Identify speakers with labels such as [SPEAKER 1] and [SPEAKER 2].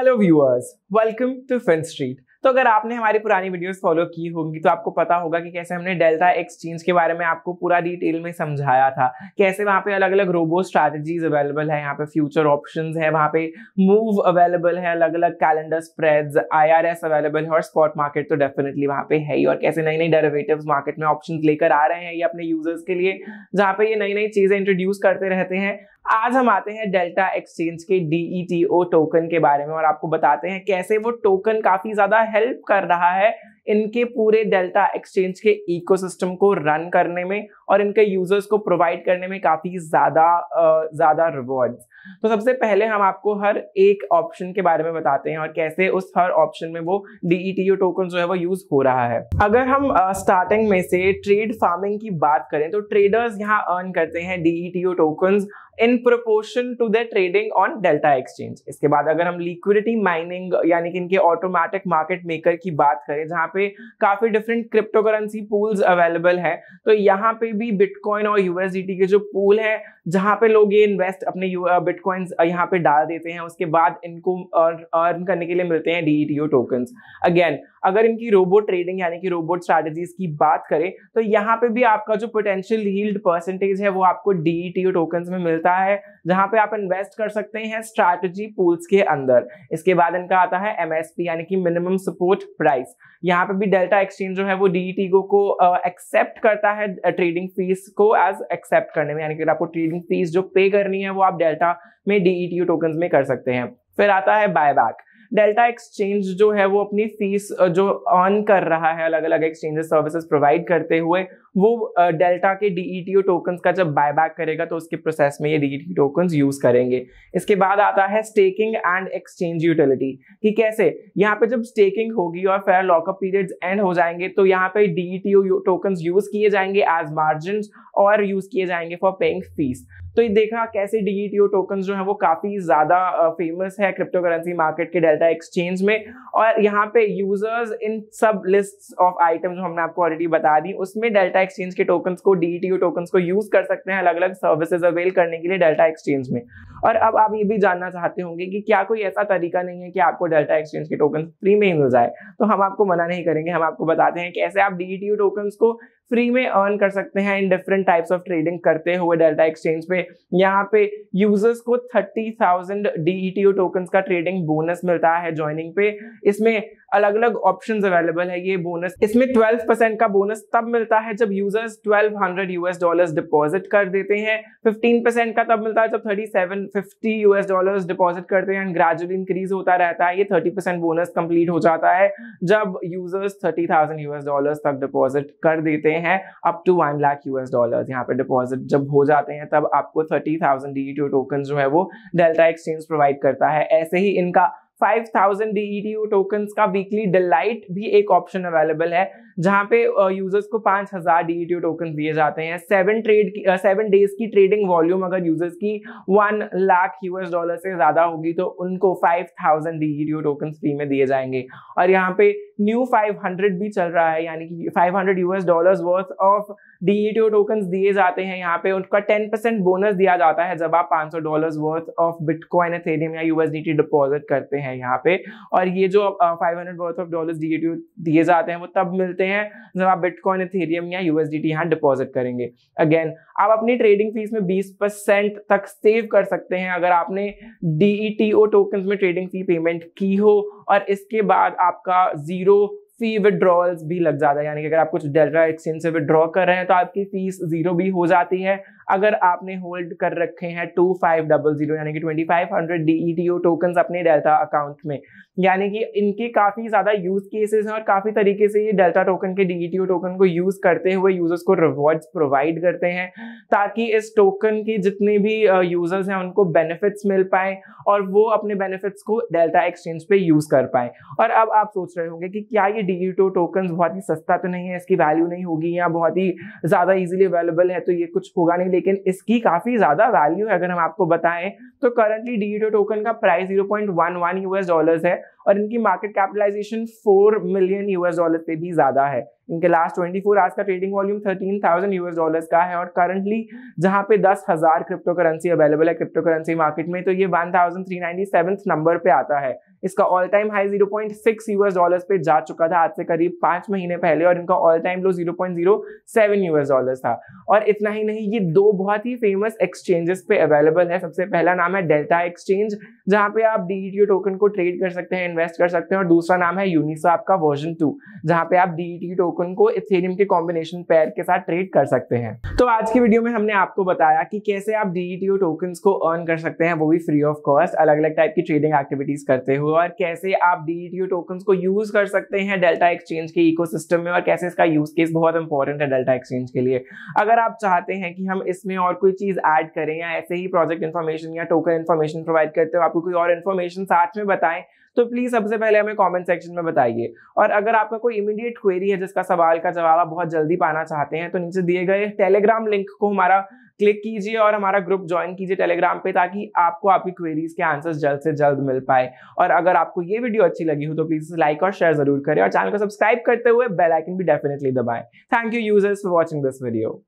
[SPEAKER 1] Hello viewers welcome to Fin Street तो अगर आपने हमारी पुरानी वीडियोस फॉलो की होंगी तो आपको पता होगा कि कैसे हमने डेल्टा एक्सचेंज के बारे में आपको पूरा डिटेल में समझाया था। कैसे वहाँ पे अलग अलग रोबो स्ट्रैटेजीज अवेलेबल है, यहाँ पे फ्यूचर ऑप्शंस है, वहाँ पे मूव अवेलेबल है अलग अलग कैलेंडर स्प्रेड्स आईआरएस अवेलेबल है और स्पॉट मार्केट तो डेफिनेटली वहाँ पे है ही। और कैसे नई नई डेरिवेटिव्स मार्केट में ऑप्शन लेकर आ रहे हैं ये अपने यूज़र्स के लिए, जहाँ पे ये नई नई चीज़ें इंट्रोड्यूस करते रहते हैं। आज हम आते हैं डेल्टा एक्सचेंज के डीईटीओ टोकन के बारे में और आपको बताते हैं कैसे वो टोकन काफ़ी ज़्यादा हेल्प कर रहा है इनके पूरे डेल्टा एक्सचेंज के इकोसिस्टम को रन करने में और इनके यूज़र्स को प्रोवाइड करने में काफ़ी ज़्यादा ज़्यादा रिवॉर्ड्स तो सबसे पहले हम आपको हर एक ऑप्शन के बारे में बताते हैं और कैसे उस हर ऑप्शन में वो डीईटीयू टोकन जो है वो यूज़ हो रहा है। अगर हम स्टार्टिंग में से ट्रेड फ़ार्मिंग की बात करें तो ट्रेडर्स यहाँ अर्न करते हैं DETU token in proportion to the trading on Delta Exchange इसके बाद अगर हम लिक्विडिटी माइनिंग यानी कि इनके ऑटोमेटिक मार्केट मेकर की बात करें जहाँ पे काफ़ी different crypto currency pools available है। तो यहाँ पे भी बिटकॉइन और यूएसडीटी के जो पूल है, जहाँ पे लोग ये इन्वेस्ट अपने बिटकॉइन यहाँ पे डाल देते हैं, उसके बाद इनको अर्न करने के लिए मिलते हैं डीईटीओ टोकन अगेन अगर इनकी रोबोट ट्रेडिंग यानी कि रोबोट स्ट्रैटेजीज की बात करें तो यहाँ पे भी आपका जो पोटेंशियल हील्ड परसेंटेज है, वो आपको डीईटीओ टोकन में मिलता है, जहाँ पे आप इन्वेस्ट कर सकते हैं स्ट्रैटेजी पूल्स के अंदर। इसके बाद इनका आता है एमएसपी यानी कि मिनिमम सपोर्ट प्राइस यहाँ पे भी डेल्टा एक्सचेंज जो है वो डीईटी को एक्सेप्ट uh, करता है ट्रेडिंग फ़ीस को एज एक्सेप्ट करने में। यानी कि आपको ट्रेडिंग फ़ीस जो पे करनी है वो आप डेल्टा में डी टोकन में कर सकते हैं। फिर आता है बायबैक डेल्टा एक्सचेंज जो है वो अपनी फ़ीस जो अर्न कर रहा है अलग अलग एक्सचेंजेस सर्विसेज़ प्रोवाइड करते हुए वो डेल्टा के डीईटीओ टोकन का जब बायबैक करेगा तो उसके प्रोसेस में ये डीईटी टोकन यूज़ करेंगे। इसके बाद आता है स्टेकिंग एंड एक्सचेंज यूटिलिटी कि कैसे? यहाँ पे जब स्टेकिंग होगी और फेयर लॉकअप पीरियड्स एंड हो जाएँगे तो यहाँ पे डीईटीओ टोकन यूज़ किए जाएँगे एज मार्जिन और यूज़ किए जाएँगे फॉर पेइंग फ़ीस तो ये देखा कैसे डीईटीओ टोकन जो है, वो काफ़ी ज़्यादा फ़ेमस है क्रिप्टो करेंसी मार्केट के डेल्टा एक्सचेंज में। और यहाँ पे यूज़र्स इन सब लिस्ट ऑफ़ आइटम जो हमने आपको ऑलरेडी बता दी, उसमें डेल्टा एक्सचेंज के टोकन को डीईटीओ टोकन को यूज़ कर सकते हैं अलग अलग सर्विसेज़ अवेल करने के लिए डेल्टा एक्सचेंज में। और अब आप ये भी जानना चाहते होंगे कि क्या कोई ऐसा तरीका नहीं है कि आपको डेल्टा एक्सचेंज के टोकन फ्री में ही मिल जाए। तो हम आपको मना नहीं करेंगे, हम आपको बताते हैं कैसे आप डीईटीयू टोकन को फ्री में अर्न कर सकते हैं in different types of trading करते हुए डेल्टा एक्सचेंज पे। यहाँ पे यूज़र्स को थर्टी थाउज़ेंड डीईटीयू टोकन का ट्रेडिंग बोनस मिलता है ज्वाइनिंग पे। इसमें अलग अलग ऑप्शन अवेलेबल है ये बोनस इसमें 12 परसेंट का बोनस तब मिलता है जब यूज़र्स 1200 यूएस डॉलर डिपॉजिट कर देते हैं। 15 परसेंट का तब मिलता है जब 3750 यूएस डॉलर्स डिपॉजिट करते हैं ग्रेजुअली इंक्रीज होता रहता है ये 30 परसेंट बोनस कंप्लीट हो जाता है जब यूज़र्स 30,000 यूएस डॉलर तक डिपॉजिट कर देते हैं up to one lakh US dollar यहाँ पे डिपॉजिट जब हो जाते हैं तब आपको थर्टी थाउज़ेंड डी टोकन जो है वो डेल्टा एक्सचेंज प्रोवाइड करता है। ऐसे ही इनका 5000 DETU टोकन का वीकली डिलाइट भी एक ऑप्शन अवेलेबल है। जहाँ पे यूज़र्स को 5000 DETU टोकन दिए जाते हैं। सेवन ट्रेड सेवन डेज़ की ट्रेडिंग वॉल्यूम अगर यूज़र्स की वन लाख यूएस डॉलर से ज़्यादा होगी तो उनको 5000 DETU टोकन फ्री में दिए जाएँगे। और यहाँ पे न्यू 500 भी चल रहा है, यानी कि 500 US dollars worth of DETO token दिए जाते हैं। यहाँ पे उनका 10 परसेंट बोनस दिया जाता है जब आप 500 dollars worth of bitcoin Ethereum या यूएसडीटी डिपॉजिट करते हैं यहाँ पे। और ये जो five hundred worth of dollars DETO दिए जाते हैं, वो तब मिलते हैं जब आप बिटकॉइन इथेरियम या यूएसडीटी यहाँ डिपॉजिट करेंगे। अगेन आप अपनी ट्रेडिंग फ़ीस में बीस परसेंट तक सेव कर सकते हैं, अगर आपने डीईटीओ टोकन में ट्रेडिंग फ़ी पेमेंट की हो, और इसके बाद आपका ज़ीरो फ़ी विड्रॉल्स भी लग जाता है। यानी कि अगर आप कुछ डेल्टा एक्सचेंज से विड्रॉ कर रहे हैं तो आपकी फ़ीस ज़ीरो भी हो जाती है अगर आपने होल्ड कर रखे हैं टू फाइव डबल ज़ीरो यानी कि twenty five hundred DETO token अपने डेल्टा अकाउंट में, यानी कि इनके काफ़ी ज़्यादा यूज़ केसेस हैं और काफ़ी तरीके से ये डेल्टा टोकन के D E T O token को यूज़ करते हुए यूज़र्स को रिवॉर्ड्स प्रोवाइड करते हैं, ताकि इस टोकन के जितने भी यूज़र्स हैं उनको बेनिफिट्स मिल पाए और वो अपने बेनिफिट्स को डेल्टा एक्सचेंज पे यूज़ कर पाए। और अब आप सोच रहे होंगे कि क्या ये डीईटीओ टोकन बहुत ही सस्ता तो नहीं है, इसकी वैल्यू नहीं होगी या बहुत ही ज़्यादा इजिली अवेलेबल है तो ये कुछ होगा नहीं लेकिन इसकी काफ़ी ज़्यादा वैल्यू है, अगर हम आपको बताएँ तो करंटली डी टोकन का प्राइस 0.11 यूएस डॉलर है। और इनकी market capitalization four million US dollar से भी ज़्यादा है। इनके लास्ट 24 फोर आवर्स का ट्रेडिंग वॉल्यूम 13,000 यूएस डॉलर्स का है और करंटली जहाँ पे दस हज़ार क्रिप्टो करेंसी अवेलेबल है क्रिप्टो करेंसी मार्केट में तो ये 1397 नंबर पे आता है। इसका all time high 0.6 US dollars पे जा चुका था आज से करीब पाँच महीने पहले और इनका all time low 0.07 US dollars था। और इतना ही नहीं ये दो बहुत ही फ़ेमस एक्सचेंजेस पे अवेलेबल है। सबसे पहला नाम है डेल्टा एक्सचेंज जहाँ पे आप डीईटीओ टोकन को ट्रेड कर सकते हैं इन्वेस्ट कर सकते हैं। और दूसरा नाम है यूनिसा आपका वर्जन टू जहाँ पे आप डीईटी टोकन को इथेरियम के कॉम्बिनेशन पेयर के साथ ट्रेड कर सकते हैं। तो आज की वीडियो में हमने आपको बताया कि कैसे आप डीईटीओ टोकन को अर्न कर सकते हैं, वो भी फ्री ऑफ़ कॉस्ट अलग अलग टाइप की ट्रेडिंग एक्टिविटीज़ करते हुए, और कैसे आप डीईटीओ टोकन को यूज़ कर सकते हैं डेल्टा एक्सचेंज के इकोसिस्टम में, और कैसे इसका यूज़ केस बहुत इंपॉर्टेंट है डेल्टा एक्सचेंज के लिए। अगर आप चाहते हैं कि हम इसमें और कोई चीज़ ऐड करें, या ऐसे ही प्रोजेक्ट इन्फॉर्मेशन या टोकन इन्फॉर्मेशन प्रोवाइड करते हो आपको कोई और इन्फॉर्मेशन साथ में बताएँ तो प्लीज़ सबसे पहले हमें कमेंट सेक्शन में बताइए। और अगर आपका कोई इमीडिएट क्वेरी है जिसका सवाल का जवाब आप बहुत जल्दी पाना चाहते हैं तो नीचे दिए गए टेलीग्राम लिंक को हमारा क्लिक कीजिए और हमारा ग्रुप ज्वाइन कीजिए टेलीग्राम पे ताकि आपको आपकी क्वेरीज के आंसर्स जल्द से जल्द मिल पाए। और अगर आपको ये वीडियो अच्छी लगी हो तो प्लीज़ लाइक और शेयर ज़रूर करें और चैनल को सब्सक्राइब करते हुए बेल आइकन भी डेफिनेटली दबाएँ। Thank you users for watching this video